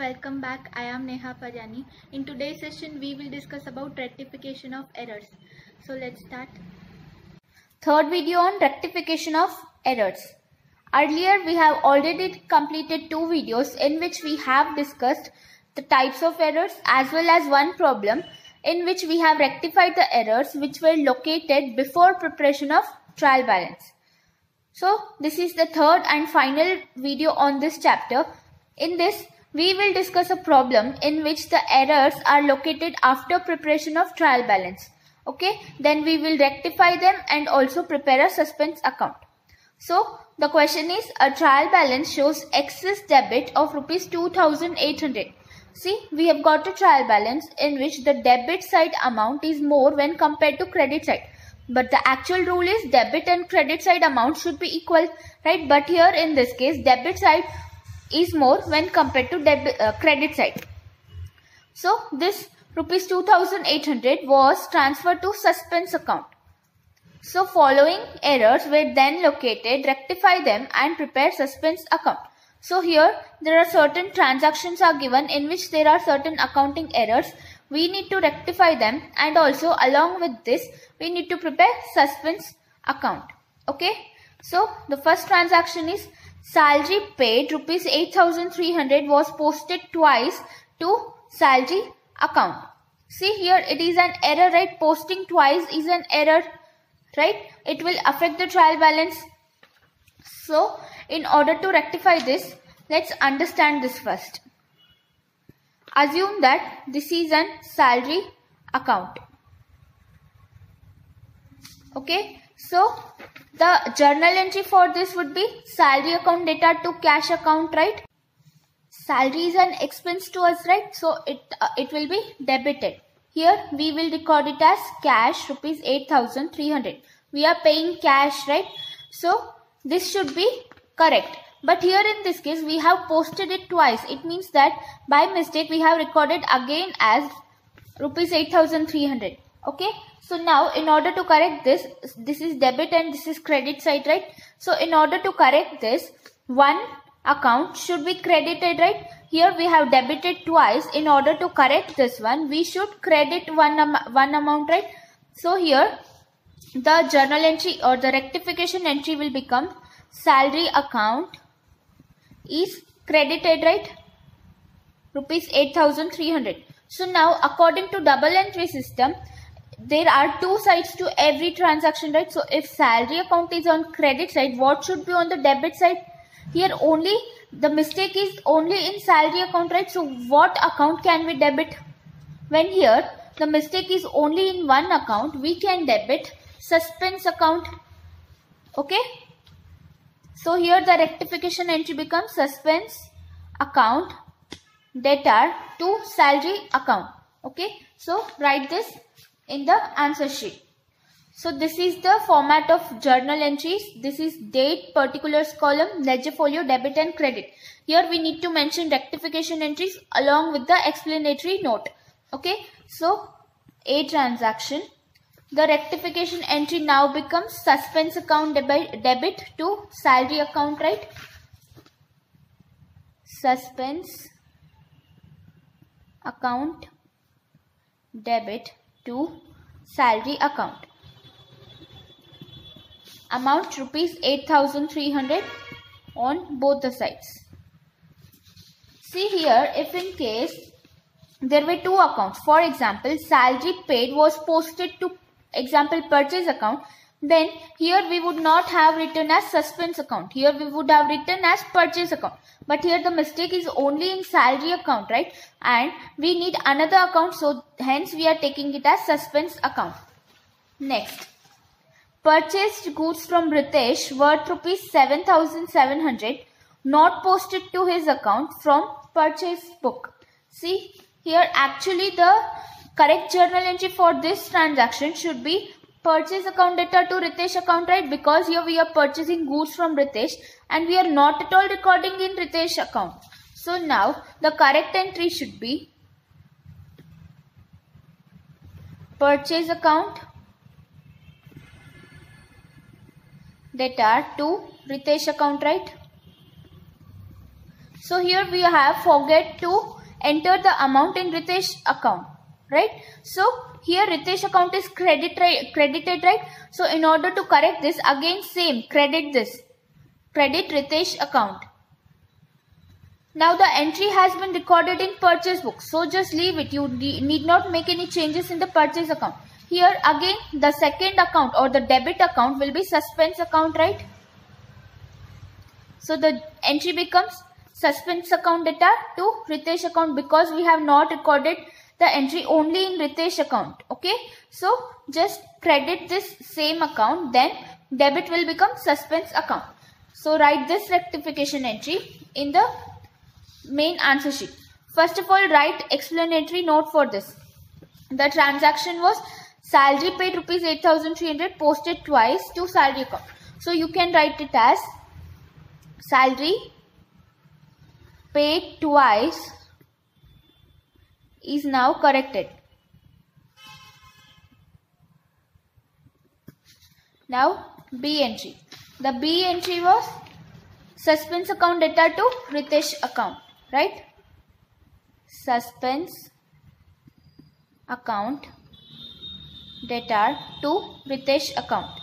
welcome back. I am Neha Pajani. In today's session, we will discuss about rectification of errors. So let's start. Third video on rectification of errors. Earlier, we have already completed two videos in which we have discussed the types of errors as well as one problem in which we have rectified the errors which were located before preparation of trial balance. So, this is the third and final video on this chapter. In this, we will discuss a problem in which the errors are located after preparation of trial balance. Okay, then we will rectify them and also prepare a suspense account. So, the question is a trial balance shows excess debit of rupees 2800. See, we have got a trial balance in which the debit side amount is more when compared to credit side. But the actual rule is debit and credit side amount should be equal, right? But here in this case, debit side is more when compared to debit, uh, credit side. So this rupees 2800 was transferred to suspense account. So following errors were then located, rectify them and prepare suspense account. So here there are certain transactions are given in which there are certain accounting errors. We need to rectify them and also along with this we need to prepare suspense account. Okay. So the first transaction is salary paid rupees 8300 was posted twice to salary account. See here it is an error right posting twice is an error right it will affect the trial balance. So in order to rectify this let's understand this first. Assume that this is an salary account. Okay so the journal entry for this would be salary account debtor to cash account, right? Salary is an expense to us, right? So it, uh, it will be debited. Here we will record it as cash rupees 8300. We are paying cash, right? So this should be correct. But here in this case we have posted it twice. It means that by mistake we have recorded again as rupees 8300. Okay. So now in order to correct this, this is debit and this is credit side, right? So in order to correct this, one account should be credited, right? Here we have debited twice. In order to correct this one, we should credit one, one amount, right? So here the journal entry or the rectification entry will become salary account is credited, right? Rupees 8300. So now according to double entry system, there are two sides to every transaction right? So if salary account is on credit side what should be on the debit side? Here only the mistake is only in salary account right? So what account can we debit? When here the mistake is only in one account we can debit suspense account. Okay? So here the rectification entry becomes suspense account debtor to salary account. Okay? So write this in the answer sheet. So this is the format of journal entries. This is date, particulars column, ledger folio, debit and credit. Here we need to mention rectification entries along with the explanatory note. Okay. So A transaction. The rectification entry now becomes suspense account debit, debit to salary account, right? Suspense account debit to salary account. Amount rupees 8300 on both the sides. See here if in case there were two accounts. For example, salary paid was posted to example purchase account. Then here we would not have written as suspense account. Here we would have written as purchase account. But here the mistake is only in salary account, right? And we need another account. So hence we are taking it as suspense account. Next. Purchased goods from Ritesh worth rupees 7700 not posted to his account from purchase book. See here actually the correct journal entry for this transaction should be purchase account debtor to Ritesh account right because here we are purchasing goods from Ritesh and we are not at all recording in Ritesh account. So now the correct entry should be purchase account debtor to Ritesh account right. So here we have forget to enter the amount in Ritesh account, right? So here Ritesh account is credit, credited, right? So in order to correct this, again same, credit this. Credit Ritesh account. Now the entry has been recorded in purchase book. So just leave it. You need not make any changes in the purchase account. Here again the second account or the debit account will be suspense account, right? So the entry becomes suspense account debtor to Ritesh account because we have not recorded the entry only in Ritesh account. Okay. So just credit this same account then debit will become suspense account. So write this rectification entry in the main answer sheet. First of all write explanatory note for this. The transaction was salary paid rupees 8300 posted twice to salary account. So you can write it as salary paid twice is now corrected. Now B entry. The B entry was suspense account debtor to Ritesh account, right? Suspense account debtor to Ritesh account.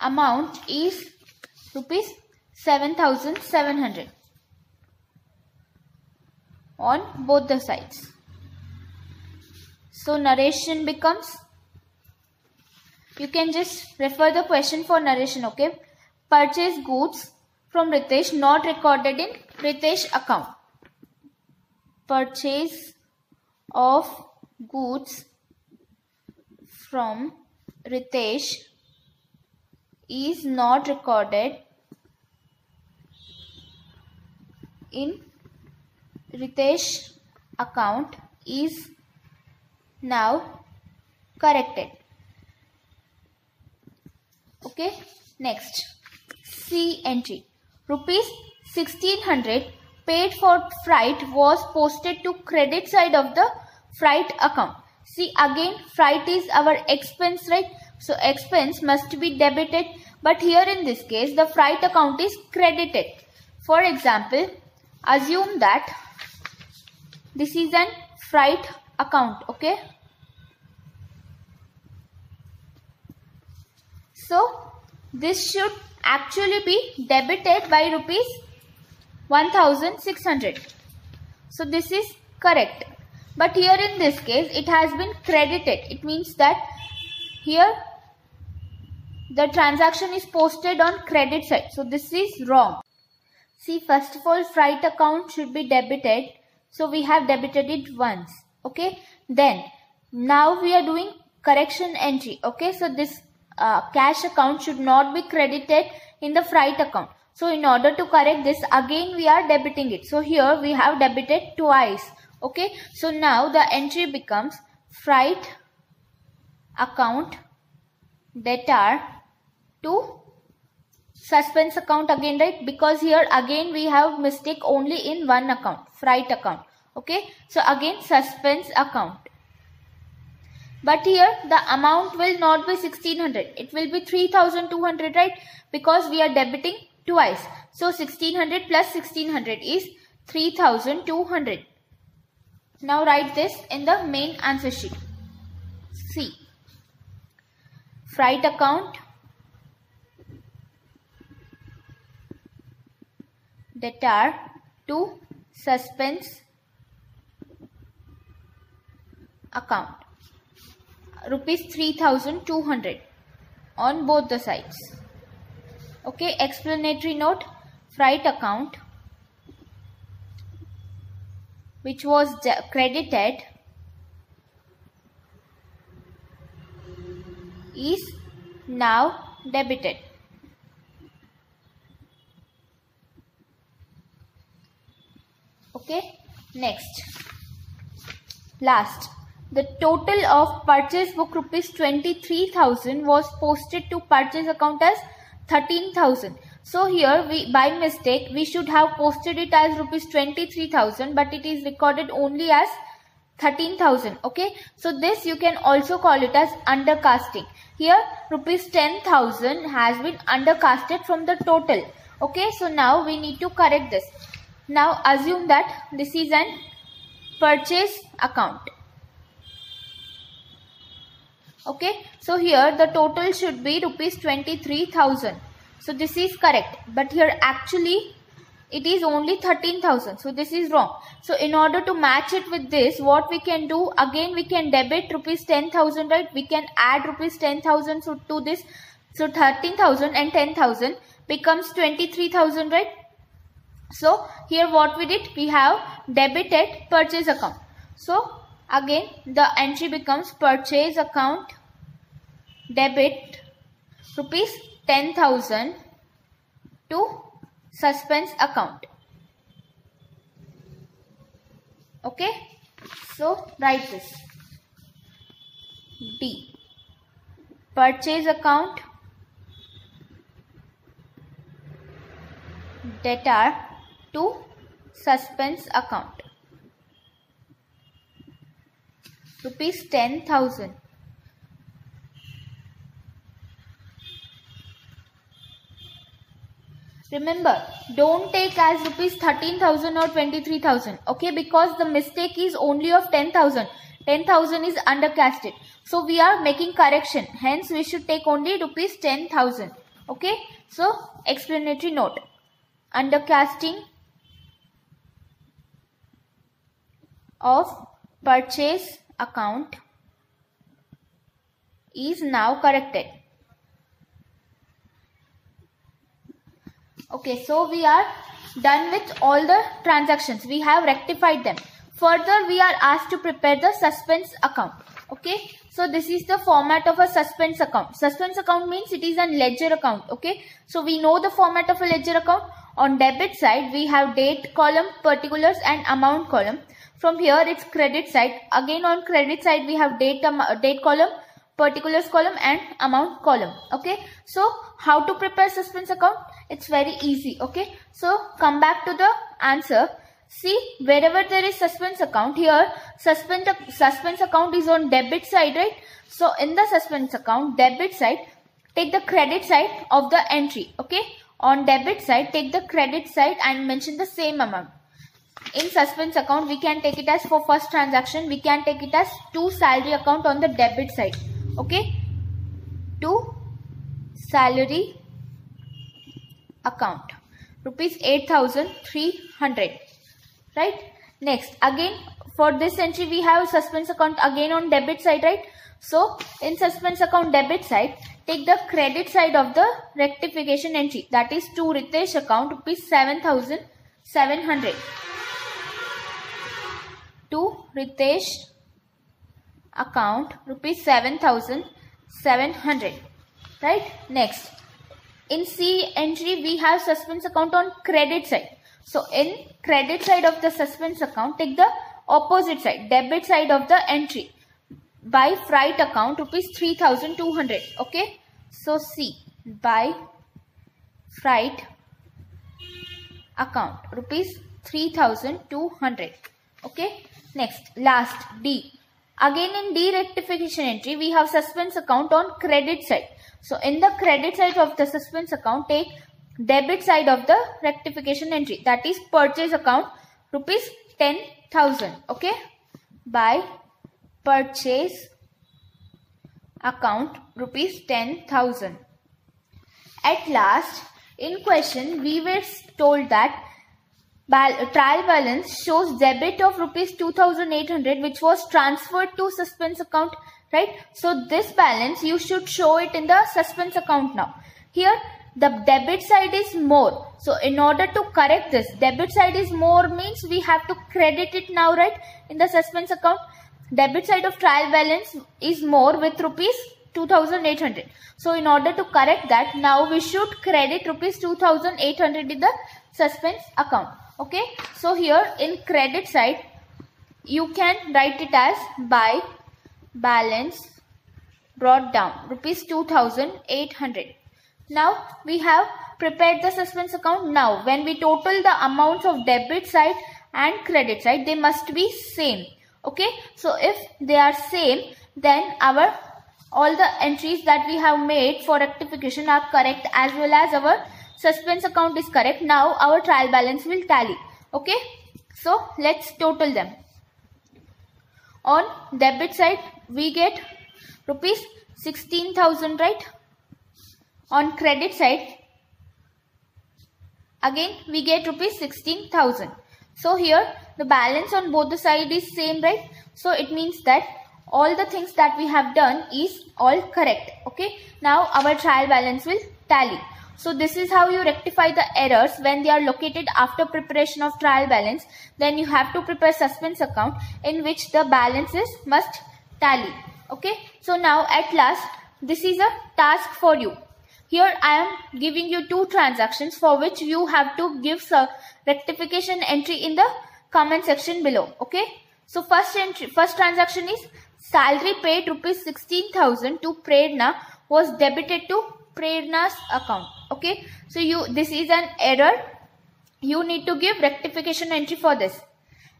Amount is rupees 7700 on both the sides. So narration becomes, you can just refer the question for narration, okay? Purchase goods from Ritesh not recorded in Ritesh account. Purchase of goods from Ritesh is not recorded in Ritesh account is now corrected. Okay, next C entry. Rupees 1600 paid for freight was posted to credit side of the freight account. See again freight is our expense right. So expense must be debited but here in this case the freight account is credited. For example assume that this is an freight account okay? So this should actually be debited by rupees 1600 so this is correct. But here in this case it has been credited. It means that here the transaction is posted on credit side so this is wrong. See first of all freight account should be debited so we have debited it once. Okay. Then now we are doing correction entry. Okay. So this uh, cash account should not be credited in the freight account. So in order to correct this again we are debiting it. So here we have debited twice. Okay. So now the entry becomes freight account debtor to suspense account again right? Because here again we have mistake only in one account freight account okay? So again suspense account. But here the amount will not be 1600 it will be 3200 right? Because we are debiting twice. So 1600 plus 1600 is 3200 now write this in the main answer sheet. C freight account debtor to suspense account. Rupees 3200 on both the sides. Okay explanatory note freight account which was credited is now debited okay next. Last. The total of purchase book rupees 23000 was posted to purchase account as 13000 so here we by mistake we should have posted it as rupees 23000 but it is recorded only as 13000 okay? So this you can also call it as undercasting. Here rupees 10000 has been undercasted from the total. Okay, so now we need to correct this. Now assume that this is an purchase account. Okay, so here the total should be rupees 23,000. So this is correct. But here actually it is only 13,000. So this is wrong. So in order to match it with this, what we can do, again we can debit rupees 10,000, right? We can add rupees 10,000 to this. So 13,000 and 10,000 becomes 23,000, right? So here what we did, we have debited purchase account. So again the entry becomes purchase account debit rupees 10,000 to suspense account. Okay. So write this. D. Purchase account. Debtor to suspense account. Rupees 10,000. Remember, don't take as rupees 13,000 or 23,000. Okay, because the mistake is only of 10,000. 10,000 is undercasted. So we are making correction. Hence, we should take only rupees 10,000. Okay, so explanatory note. Undercasting of purchase account is now corrected. Okay, so we are done with all the transactions. We have rectified them. Further, we are asked to prepare the suspense account. Okay, so this is the format of a suspense account. Suspense account means it is a ledger account. Okay, so we know the format of a ledger account. On debit side, we have date column, particulars and amount column. From here, it's credit side. Again, on credit side, we have date, um, date column, particulars column and amount column. Okay, so how to prepare suspense account? It's very easy. Okay. So come back to the answer. See wherever there is suspense account here suspense suspense account is on debit side right. So in the suspense account debit side take the credit side of the entry. Okay. On debit side take the credit side and mention the same amount. In suspense account we can take it as for first transaction we can take it as to salary account on the debit side. Okay. To salary account rupees 8300 right next again for this entry we have suspense account again on debit side right so in suspense account debit side take the credit side of the rectification entry that is to Ritesh account rupees 7700 to Ritesh account rupees 7700 right next in C entry we have suspense account on credit side. So in credit side of the suspense account take the opposite side debit side of the entry by freight account rupees 3200 okay. So C by freight account rupees 3200 okay. Next last D again in D rectification entry we have suspense account on credit side so in the credit side of the suspense account, take debit side of the rectification entry. That is purchase account rupees 10,000. Okay. By purchase account rupees 10,000. At last, in question, we were told that trial balance shows debit of rupees 2800 which was transferred to suspense account right? So this balance you should show it in the suspense account now. Here the debit side is more. So in order to correct this, debit side is more means we have to credit it now, right? In the suspense account, debit side of trial balance is more with rupees 2800. So in order to correct that, now we should credit rupees 2800 in the suspense account. Okay. So here in credit side, you can write it as by balance brought down rupees 2800 now we have prepared the suspense account. Now when we total the amounts of debit side and credit side they must be same. Okay? So if they are same then our all the entries that we have made for rectification are correct as well as our suspense account is correct. Now our trial balance will tally. Okay. So let's total them. On debit side we get rupees 16,000 right. On credit side again we get rupees 16,000. So here the balance on both the side is same right. So it means that all the things that we have done is all correct. Okay. Now our trial balance will tally. So this is how you rectify the errors when they are located after preparation of trial balance. Then you have to prepare suspense account in which the balances must tally. Okay. So now at last this is a task for you. Here I am giving you two transactions for which you have to give a rectification entry in the comment section below. Okay. So first entry, first transaction is salary paid rupees 16,000 to Prerna was debited to Prerna's account. Okay. So you this is an error. You need to give rectification entry for this.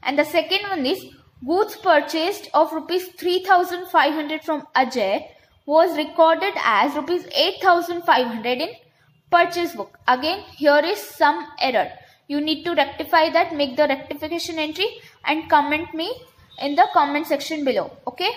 And the second one is goods purchased of rupees 3,500 from Ajay was recorded as rupees 8500 in purchase book. Again, here is some error. You need to rectify that, make the rectification entry and comment me in the comment section below. Okay.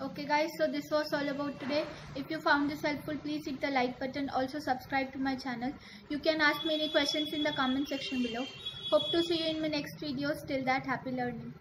Okay guys, so this was all about today. If you found this helpful, please hit the like button. Also subscribe to my channel. You can ask me any questions in the comment section below. Hope to see you in my next videos. Till that, happy learning.